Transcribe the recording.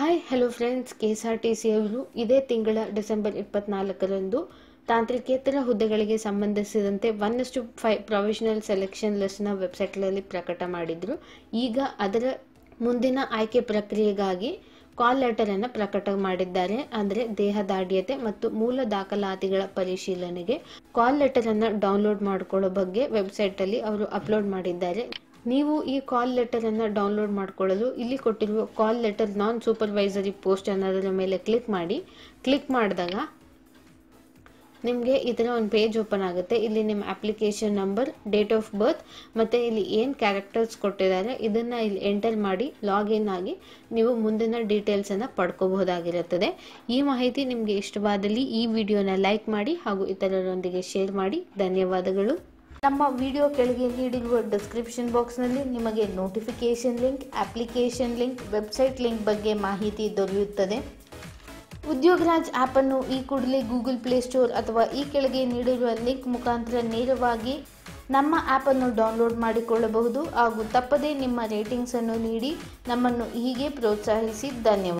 Hi hello friends K S R T C ಅವರು ಇದೇ ತಿಂಗಳ ಡಿಸೆಂಬರ್ ಇಪ್ಪತ್ನಾಲ್ಕರಂದು ತಾಂತ್ರಿಕೇತರ ಹುದ್ದೆಗಳಿಗೆ ಸಂಬಂಧಿಸಿದಂತೆ one two five provisional selection ಲಿಸ್ಟ್ನ ವೆಬ್ಸೈಟ್ಗಳಲ್ಲಿ ಪ್ರಕಟ ಮಾಡಿದರು. ಈಗ ಅದರ ಮುಂದಿನ ಆಯ್ಕೆ ಪ್ರಕ್ರಿಯೆಗಾಗಿ ಕಾಲ್ ಲೆಟರನ್ನು ಪ್ರಕಟ ಮಾಡಿದ್ದಾರೆ. ಅಂದರೆ ದೇಹದಾಢ್ಯತೆ ಮತ್ತು ಮೂಲ ದಾಖಲಾತಿಗಳ ಪರಿಶೀಲನೆಗೆ ಕಾಲ್ ಲೆಟರನ್ನು ಡೌನ್ಲೋಡ್ ಮಾಡಿಕೊಳ್ಳೋ ಬಗ್ಗೆ ವೆಬ್ಸೈಟಲ್ಲಿ ಅವರು ಅಪ್ಲೋಡ್ ಮಾಡಿದ್ದಾರೆ. ನೀವು ಈ ಕಾಲ್ ಲೆಟರ್ ಅನ್ನ ಡೌನ್ಲೋಡ್ ಮಾಡಿಕೊಳ್ಳಲು ಇಲ್ಲಿ ಕೊಟ್ಟಿರುವ call letter non supervisory post ಅನ್ನೋದರ ಮೇಲೆ ಕ್ಲಿಕ್ ಮಾಡಿ. ಕ್ಲಿಕ್ ಮಾಡಿದಾಗ ನಿಮಗೆ ಈ ಥರ ಒಂದು ಪೇಜ್ ಓಪನ್ ಆಗುತ್ತೆ. ಇಲ್ಲಿ ನಿಮ್ಮ application number date of birth ಮತ್ತು ಇಲ್ಲಿ ಏನು ಕ್ಯಾರೆಕ್ಟರ್ಸ್ ಕೊಟ್ಟಿದ್ದಾರೆ ಇದನ್ನು ಇಲ್ಲಿ ಎಂಟರ್ ಮಾಡಿ ಲಾಗಿನ್ ಆಗಿ ನೀವು ಮುಂದಿನ ಡೀಟೇಲ್ಸನ್ನು ಪಡ್ಕೋಬಹುದಾಗಿರುತ್ತದೆ. ಈ ಮಾಹಿತಿ ನಿಮಗೆ ಇಷ್ಟವಾದಲ್ಲಿ ಈ ವಿಡಿಯೋನ ಲೈಕ್ ಮಾಡಿ ಹಾಗೂ ಇತರರೊಂದಿಗೆ ಶೇರ್ ಮಾಡಿ. ಧನ್ಯವಾದಗಳು. ನಮ್ಮ ವಿಡಿಯೋ ಕೆಳಗೆ ನೀಡಿರುವ ಡಿಸ್ಕ್ರಿಪ್ಷನ್ ಬಾಕ್ಸ್ನಲ್ಲಿ ನಿಮಗೆ notification link application link website link ಬಗ್ಗೆ ಮಾಹಿತಿ ದೊರೆಯುತ್ತದೆ. ಉದ್ಯೋಗರಾಜ್ ಆ್ಯಪನ್ನು ಈ ಕೂಡಲೇ ಗೂಗಲ್ ಪ್ಲೇಸ್ಟೋರ್ ಅಥವಾ ಈ ಕೆಳಗೆ ನೀಡಿರುವ ಲಿಂಕ್ ಮುಖಾಂತರ ನೇರವಾಗಿ ನಮ್ಮ ಆ್ಯಪನ್ನು ಡೌನ್ಲೋಡ್ ಮಾಡಿಕೊಳ್ಳಬಹುದು ಹಾಗೂ ತಪ್ಪದೇ ನಿಮ್ಮ ರೇಟಿಂಗ್ಸನ್ನು ನೀಡಿ ನಮ್ಮನ್ನು ಹೀಗೆ ಪ್ರೋತ್ಸಾಹಿಸಿ. ಧನ್ಯವಾದ.